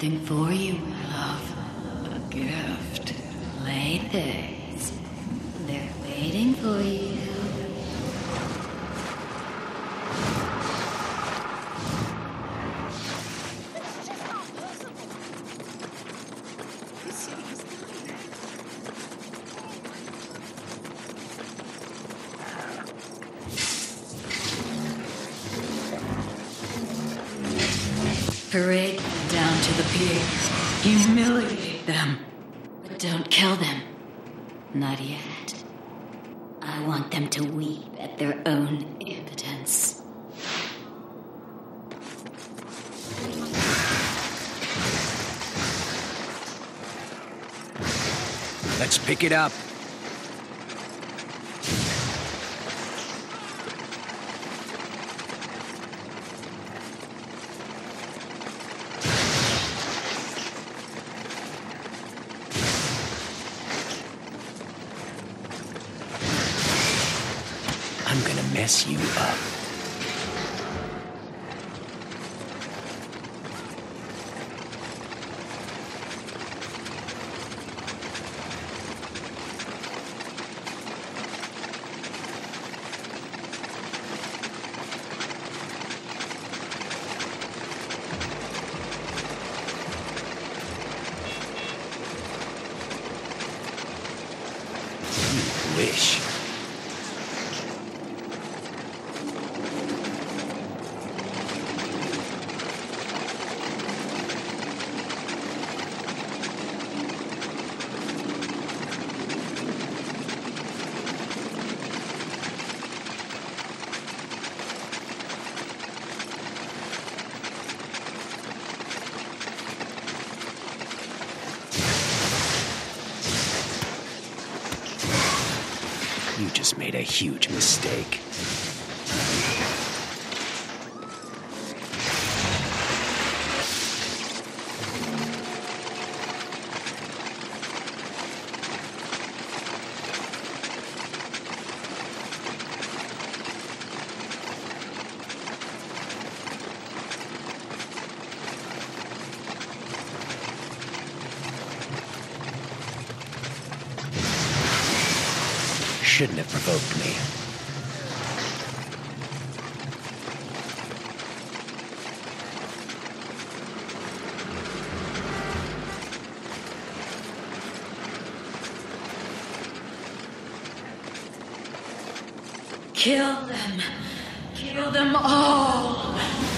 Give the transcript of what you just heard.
something for you, love. A gift. Ladies, They're waiting for you. Parade to the pier. Humiliate them. But don't kill them. Not yet. I want them to weep at their own impotence. Let's pick it up. I'm gonna mess you up. Wish. You just made a huge mistake. Shouldn't have provoked me. Kill them. Kill them all.